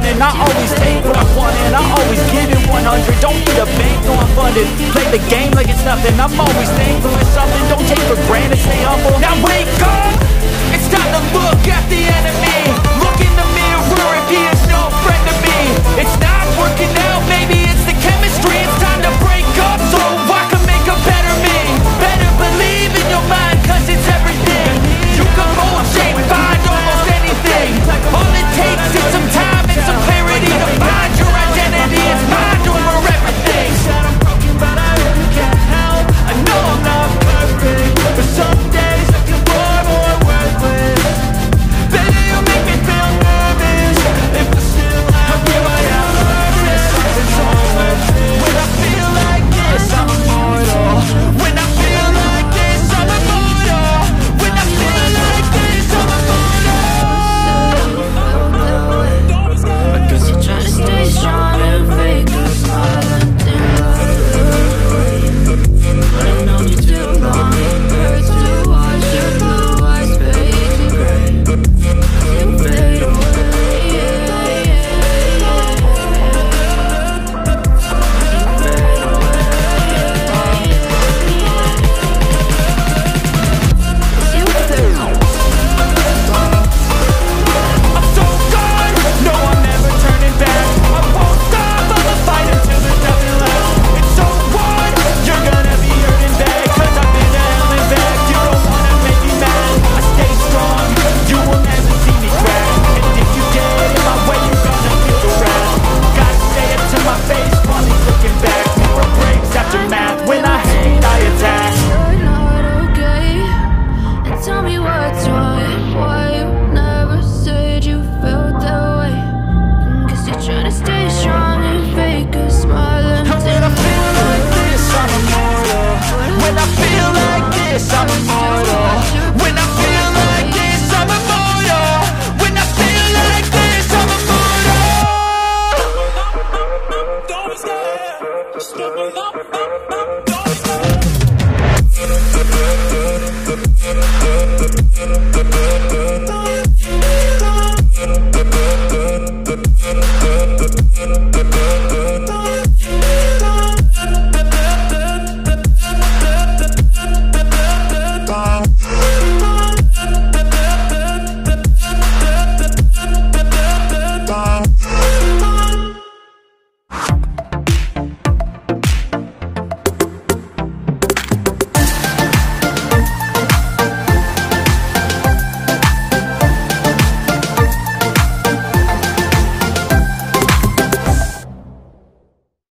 Running. I always take what I want and I always give it 100 Don't need a bank, no I'm funded. Play the game like it's nothing. I'm always thankful for something. Don't take for granted, stay humble. Now wake up!